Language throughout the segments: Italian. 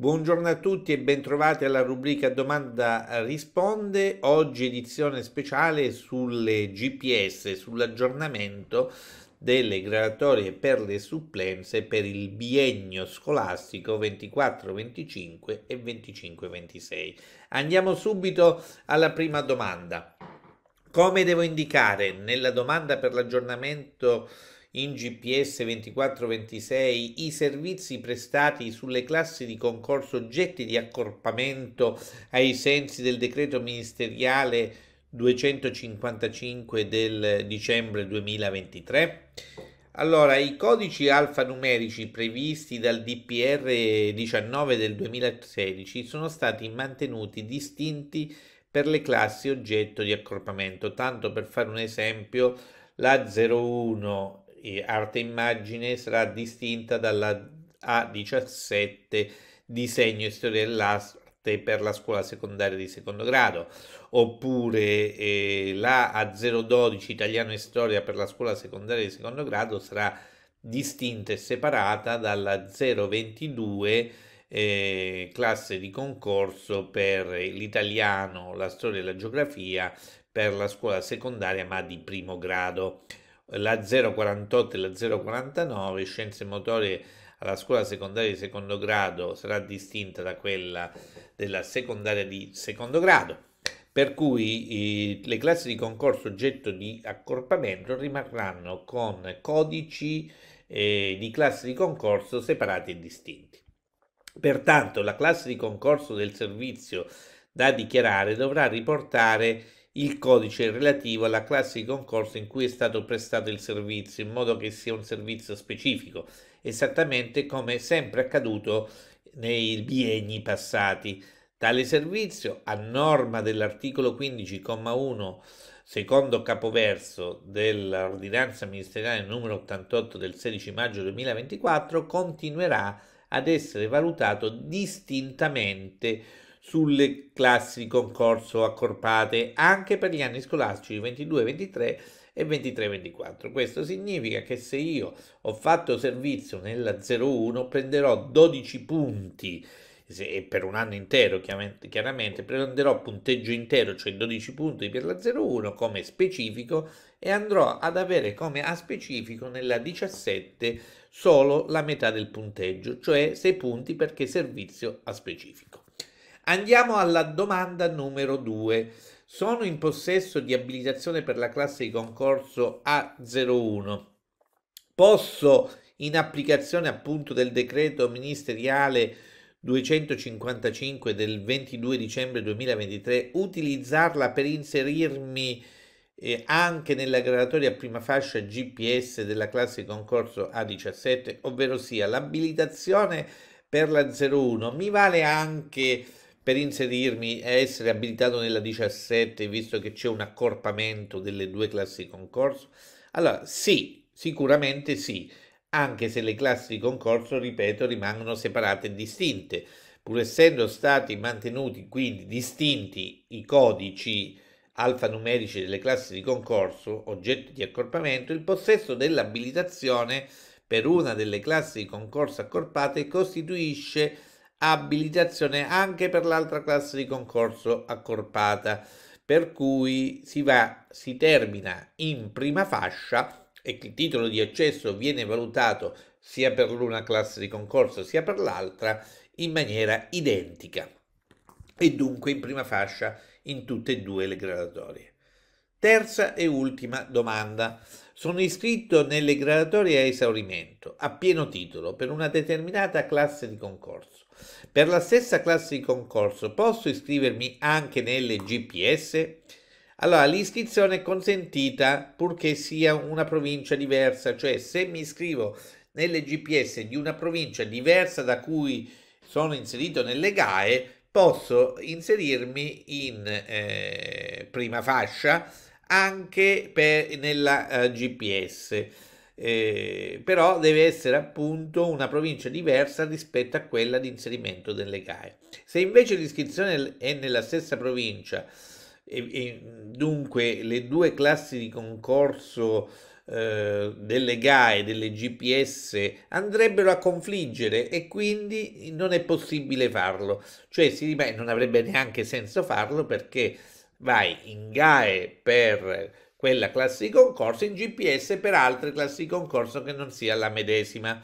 Buongiorno a tutti e bentrovati alla rubrica Domanda risponde. Oggi edizione speciale sulle GPS, sull'aggiornamento delle graduatorie per le supplenze per il biennio scolastico 24-25 e 25-26. Andiamo subito alla prima domanda. Come devo indicare nella domanda per l'aggiornamento in GPS 2426 i servizi prestati sulle classi di concorso oggetti di accorpamento ai sensi del decreto ministeriale 255 del dicembre 2023? Allora, i codici alfanumerici previsti dal DPR 19 del 2016 sono stati mantenuti distinti per le classi oggetto di accorpamento. Tanto per fare un esempio, la 01 arte immagine sarà distinta dalla A17 disegno e storia dell'arte per la scuola secondaria di secondo grado. Oppure eh, la A012 italiano e storia per la scuola secondaria di secondo grado sarà distinta e separata dalla 022 eh, classe di concorso per l'italiano, la storia e la geografia per la scuola secondaria ma di primo grado la 048 e la 049, scienze motorie alla scuola secondaria di secondo grado sarà distinta da quella della secondaria di secondo grado, per cui eh, le classi di concorso oggetto di accorpamento rimarranno con codici eh, di classe di concorso separati e distinti. Pertanto la classe di concorso del servizio da dichiarare dovrà riportare il codice relativo alla classe di concorso in cui è stato prestato il servizio, in modo che sia un servizio specifico, esattamente come sempre accaduto nei bienni passati. Tale servizio, a norma dell'articolo 15,1 secondo capoverso dell'ordinanza ministeriale numero 88 del 16 maggio 2024, continuerà ad essere valutato distintamente sulle classi concorso accorpate anche per gli anni scolastici 22-23 e 23-24. Questo significa che se io ho fatto servizio nella 01 prenderò 12 punti e per un anno intero chiaramente prenderò punteggio intero, cioè 12 punti per la 01 come specifico e andrò ad avere come a specifico nella 17 solo la metà del punteggio, cioè 6 punti perché servizio a specifico. Andiamo alla domanda numero 2. Sono in possesso di abilitazione per la classe di concorso A01. Posso, in applicazione appunto del decreto ministeriale 255 del 22 dicembre 2023, utilizzarla per inserirmi eh, anche nella graduatoria prima fascia GPS della classe di concorso A17, ovvero sia l'abilitazione per la 01 mi vale anche per inserirmi e essere abilitato nella 17, visto che c'è un accorpamento delle due classi di concorso? Allora, sì, sicuramente sì, anche se le classi di concorso, ripeto, rimangono separate e distinte. Pur essendo stati mantenuti quindi distinti i codici alfanumerici delle classi di concorso, oggetto di accorpamento, il possesso dell'abilitazione per una delle classi di concorso accorpate costituisce abilitazione anche per l'altra classe di concorso accorpata, per cui si va, si termina in prima fascia e il titolo di accesso viene valutato sia per l'una classe di concorso sia per l'altra in maniera identica e dunque in prima fascia in tutte e due le gradatorie. Terza e ultima domanda. Sono iscritto nelle gradatorie a esaurimento, a pieno titolo, per una determinata classe di concorso. Per la stessa classe di concorso posso iscrivermi anche nelle GPS? Allora, l'iscrizione è consentita purché sia una provincia diversa, cioè se mi iscrivo nelle GPS di una provincia diversa da cui sono inserito nelle GAE, posso inserirmi in eh, prima fascia anche per, nella uh, eh, GPS. Eh, però deve essere appunto una provincia diversa rispetto a quella di inserimento delle GAE. Se invece l'iscrizione è nella stessa provincia e, e dunque le due classi di concorso eh, delle GAE, delle GPS andrebbero a confliggere e quindi non è possibile farlo. Cioè si, beh, non avrebbe neanche senso farlo perché vai in GAE per quella classe di concorso, in GPS per altre classi di concorso che non sia la medesima.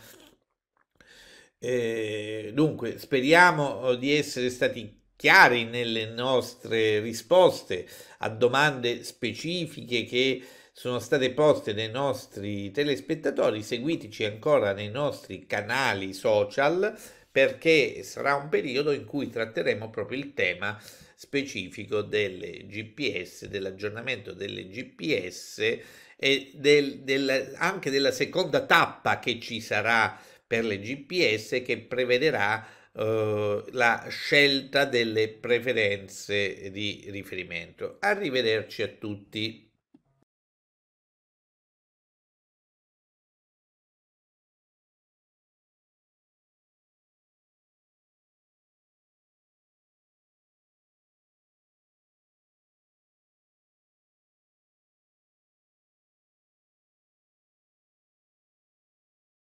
Eh, dunque, speriamo di essere stati chiari nelle nostre risposte a domande specifiche che sono state poste dai nostri telespettatori. Seguiteci ancora nei nostri canali social perché sarà un periodo in cui tratteremo proprio il tema specifico delle GPS, dell'aggiornamento delle GPS e del, del, anche della seconda tappa che ci sarà per le GPS che prevederà uh, la scelta delle preferenze di riferimento. Arrivederci a tutti.